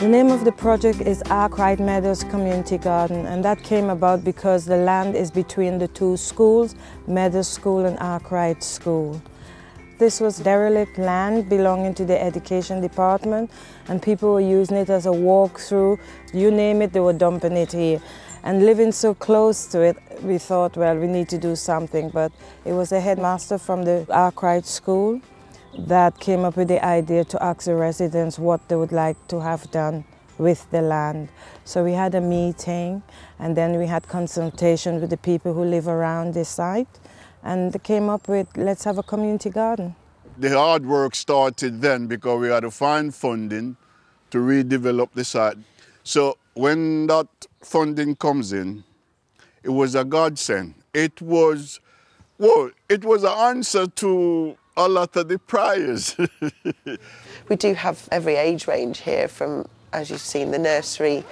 The name of the project is Arkwright Meadows Community Garden and that came about because the land is between the two schools, Meadows School and Arkwright School. This was derelict land belonging to the education department and people were using it as a walk-through. You name it, they were dumping it here. And living so close to it, we thought, well, we need to do something. But it was a headmaster from the Arkwright School that came up with the idea to ask the residents what they would like to have done with the land. So we had a meeting and then we had consultation with the people who live around this site and they came up with let's have a community garden. The hard work started then because we had to find funding to redevelop the site. So when that funding comes in, it was a godsend. It was, well, it was an answer to a lot of the prayers. we do have every age range here from, as you've seen, the nursery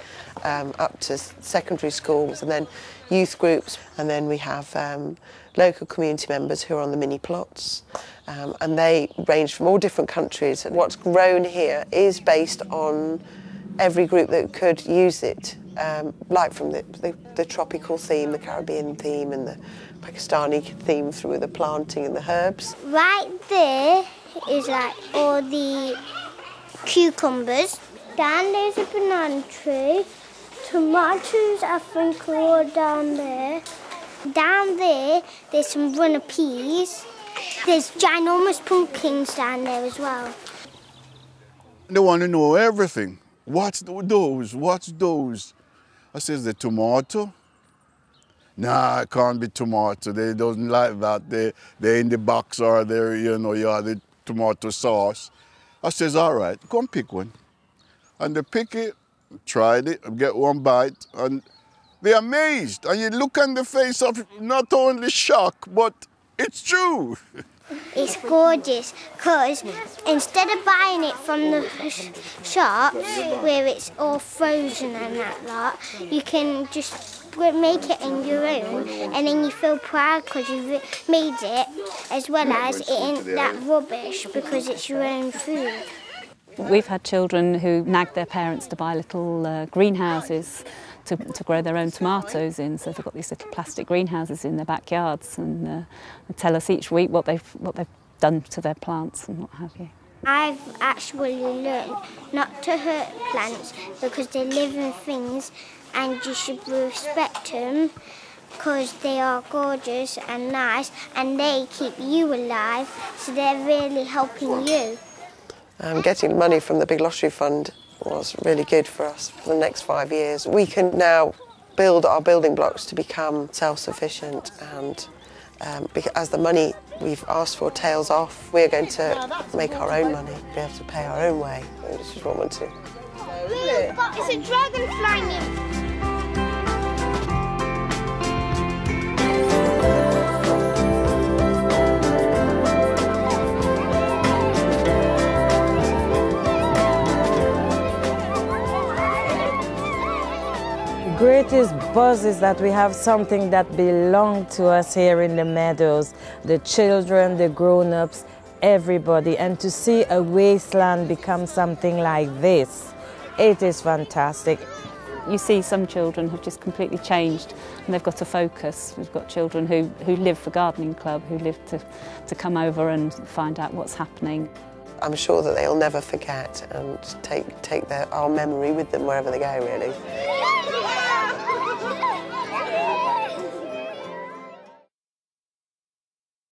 um, up to secondary schools and then youth groups. And then we have um, local community members who are on the mini plots. Um, and they range from all different countries. And what's grown here is based on every group that could use it, um, like from the, the, the, tropical theme, the Caribbean theme, and the Pakistani theme through the planting and the herbs. Right there is like all the cucumbers. Down there's a banana tree. Tomatoes, I think, are all down there. Down there, there's some runner peas. There's ginormous pumpkins down there as well. They want to know everything. What's those? What's those? I says, the tomato. Nah, it can't be tomato. They don't like that. They, they're in the box or they're, you know, you have the tomato sauce. I says, all right, come pick one. And they pick it, tried it, get one bite, and they're amazed. And you look on the face of not only shock, but it's true. It's gorgeous because instead of buying it from the shops where it's all frozen and that lot, you can just make it in your own and then you feel proud because you've made it as well as it ain't that rubbish because it's your own food. We've had children who nagged their parents to buy little uh, greenhouses to, to grow their own tomatoes in. So they've got these little plastic greenhouses in their backyards and uh, they tell us each week what they've, what they've done to their plants and what have you. I've actually learned not to hurt plants because they're living things and you should respect them because they are gorgeous and nice and they keep you alive so they're really helping you. Um, getting money from the Big Lottery Fund was really good for us for the next five years. We can now build our building blocks to become self-sufficient and um, as the money we've asked for tails off, we're going to make our own money, be able to pay our own way, which is what we want to. It's a dragon flying greatest buzz is that we have something that belongs to us here in the meadows, the children, the grown-ups, everybody. And to see a wasteland become something like this, it is fantastic. You see some children have just completely changed and they've got a focus. We've got children who, who live for Gardening Club, who live to, to come over and find out what's happening. I'm sure that they'll never forget and take, take their, our memory with them wherever they go, really.